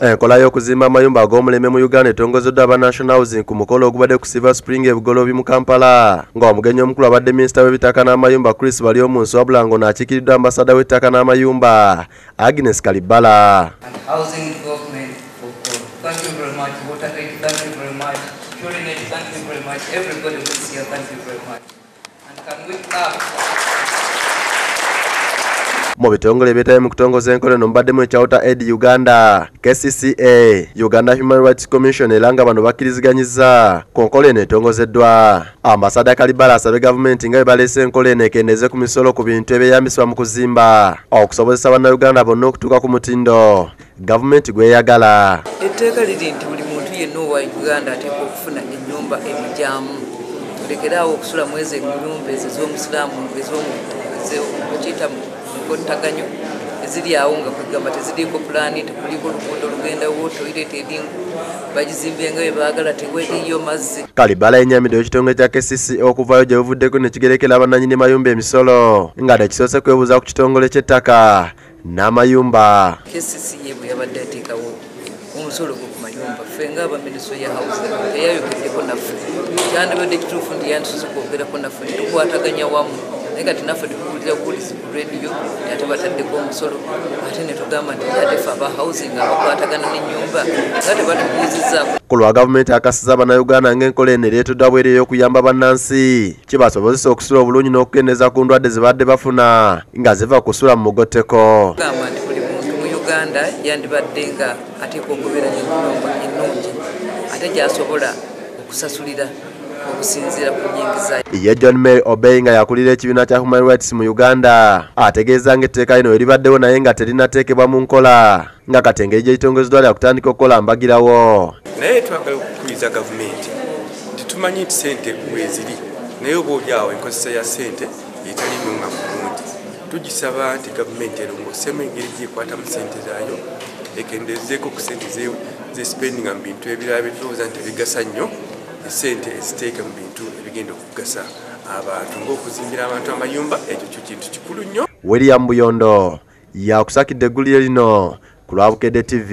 enkola y'okuzimba amayumba ag'omuleme mu uganda etongozeddwa aba national housing ku mukolo ogubadde ku silver spring ebugolobi mu kampala ng'omugenyi omukulu abadde minisita w'ebitaka n'amayumba chris bali omunsi wabula ngo naakiikiridwa ambasada w'ettaka n'amayumba agnes kalibala. Thank you very much, much, Purinet, thank you everybody thank you very much. And can we clap? Mu bitongole ebyetabe mu kutongoza enkola eno mubaddemu ekyawuta aid uganda kcca uganda human rights commission era nga bano bakkiriziganyiza ku nkola eno etongozeddwa. Ambasada kalibala asabe gavumenti nga bwe baleese enkola eno ekendeze ku misolo ku bintu ebyeyambisibwa mu kuzimba okusobozesa bannayuganda bonna okutuuka ku mutindo. Gavumenti gweyagala. Etteeka liri nti buli muntu yenna owa uganda ateekwa okufuna ennyumba emujyamu tulekeraawo okusula mu ezo ennyumba ezo ez'omusiraamu ezokiyita mukottaganyo eziri awo nga kwegamba teziriiko pulaani tekuliko oluguudo olugendawo toireta eringu bagizimbye nga bwe baagala teweriyo mazzi. Kalibala yenyamidde ekitongole kya kcc okuvaayo gye buvuddeko ne kigerekera abannanyini mayumba emisolo nga tekisoose kwebuuza ku kitongole ky'ettaka n'amayumba. Kcc ye bwe yabadde ateekawo omusolo gwo ku mayumba ffe nga abaminisito ya housing teyayogeddeko naffe. Kyandibadde kituufu nti yandisoze kwogerako naffe netukwataganya wamu naye kati naffe tukuwulira buwulizi ku rediyo ate bataddeko omusolo ate netugamba nti ate ffe aba housing abakwatagana n'ennyumba nga tebatubuuzizzaako ku lwa gavumenti akasiza abannayuganda ng'enkola eno ereetuddwa bweri ey'okuyamba bannansi kibasobozesa okusula obulungi n'okukendeza ku ndwadde ze badde bafuna nga ziva kusula mu mugotteko gamba nti buli muntu mu uganda yandibadde nga ateekwa okubeera n'ennyumba ennungi ate gyasobola okusasulira okusinziira ku nyingiza ye john mary obey nga yakulira ekibiina kya human rights mu uganda. Ategeeza ng'etteeka lino eribaddewo naye nga terinateekebwa mu nkola. Nga kati engeri gy'ekitongozeddwa lya kutandika okukola mbagirawo. Naye twagala okukkiriza gavumenti titumanyi nti sente weziri naye oba oli awo enkozesa ya sente etali nunga bulungi tugisaba nti gavumenti erongosemu engeri gyekwatamu sente zaayo ekendezeeko ku sente zespendinga mu bintu ebirala byetulowooza nti bigasa nnyo esente eziteeke mu bintu ebigenda okugasa abantu ng'okuzimbira abantu amayumba ekyo kyo kintu kikulu nnyo. William buyondo yakusakidde eggulire lino ku lwabukedde tv